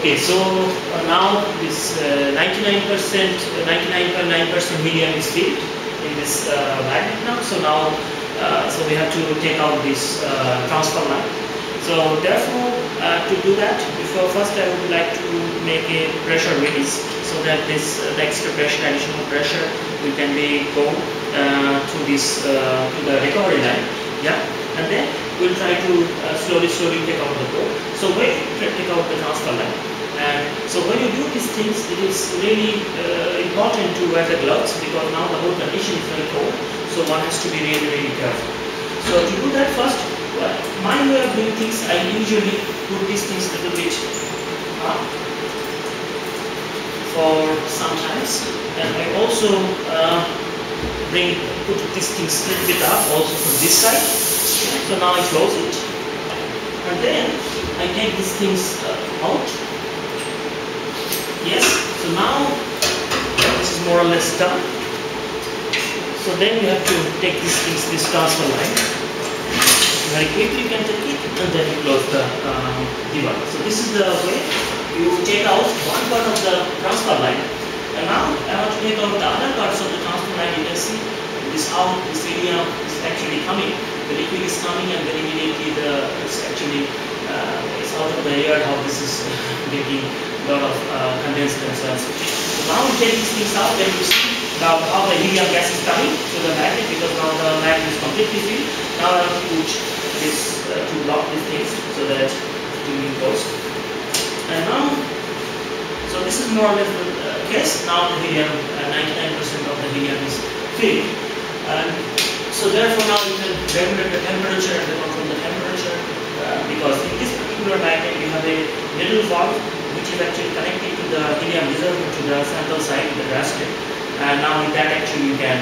Okay, so uh, now this 99%, uh, 99.9% helium is filled in this uh, magnet now. So now, uh, so we have to take out this transfer line. So therefore, to do that, before first I would like to make a pressure release so that this the extra pressure, additional pressure, we can be go to this to the recovery line. Yeah, and then we'll try to slowly, slowly take out the probe. So you take out the transfer line, and so when you do these things, it is really uh, important to wear the gloves because now the whole condition is very cold. So one has to be really, really careful. So to do that first, well, my way of doing things, I usually put these things a little bit up for sometimes, and I also uh, bring put these things a little bit up also from this side. So now I close it and then I take these things uh, out. Yes, so now this less. So then you have to take these things, this transfer line. Very quickly you can take it and then you close the um, device. So this is the way you take out one part of the transfer line. And now I want to take out the other parts of the transfer line. You can see this how this area is actually coming the liquid is coming and then immediately the it's actually uh, it's out of the air how this is making a lot of uh, condensed and so on. So now we take these things out then you see now how the helium gas is coming to the magnet because now the magnet is completely filled. Now I to put this uh, to block these things so that it will closed. And now so this is more or less the uh, case. Now the helium, 99% uh, of the helium is filled. And so therefore now you can regulate the temperature and control the temperature uh, because in this particular magnet you have a middle valve which is actually connected to the helium reservoir the sample site, the basket. And now with that actually you can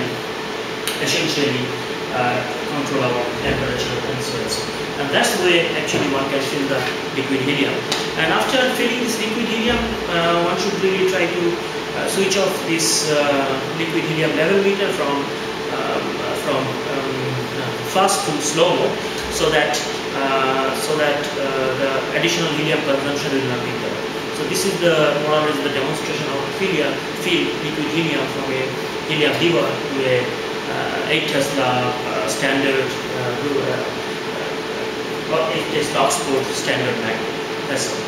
essentially uh, control our temperature and so on. And that's the way actually one can fill the liquid helium. And after filling this liquid helium, uh, one should really try to uh, switch off this uh, liquid helium level meter from um, from um, fast to slow so that uh, so that uh, the additional helium consumption will not be there. So this is the more or less the demonstration of field liquid helium from a helium lever to a uh, 8 Tesla uh, standard uh, uh, uh, 8 Tesla Oxford standard magnet. That's all.